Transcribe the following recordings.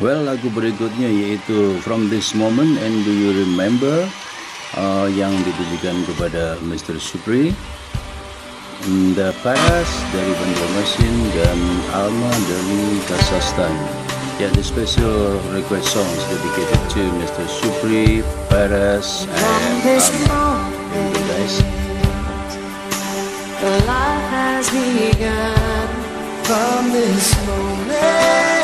Well, lagu berikutnya yaitu From This Moment and Do You Remember uh, yang ditujukan kepada Mr. Supri. The Paras dari Banjarmasin dan Alma dari Kazakhstan. Yeah, the special request songs dedicated to Mr. Supri, Paras, and Alma. Thank you guys. Life has begun from this moment.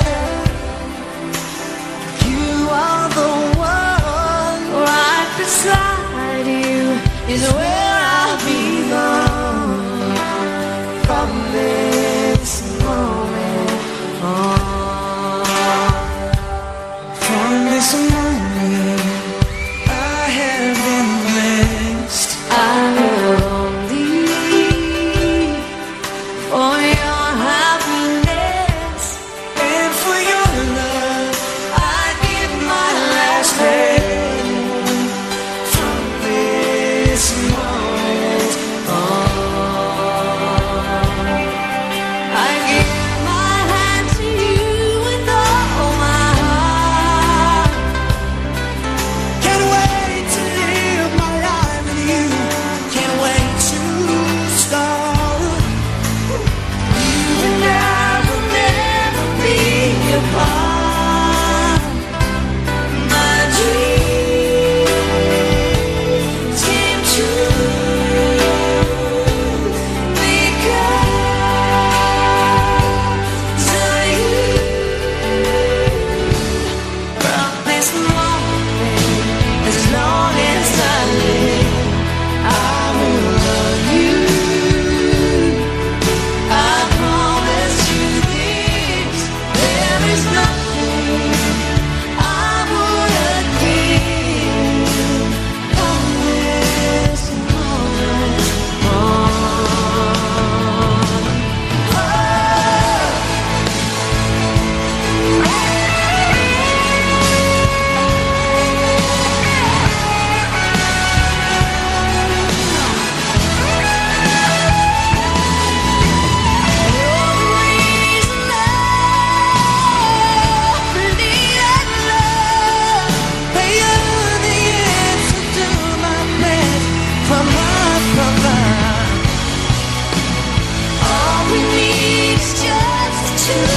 to